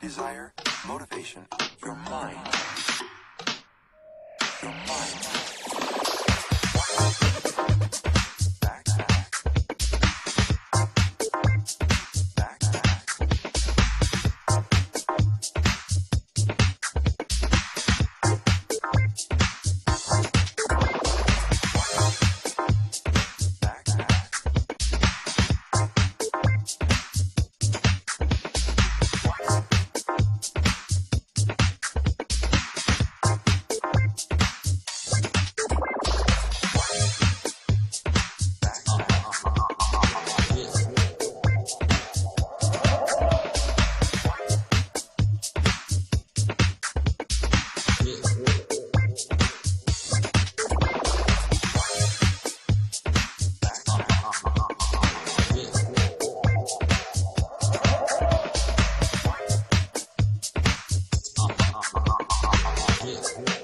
desire, motivation, your mind. Your mind. That's good.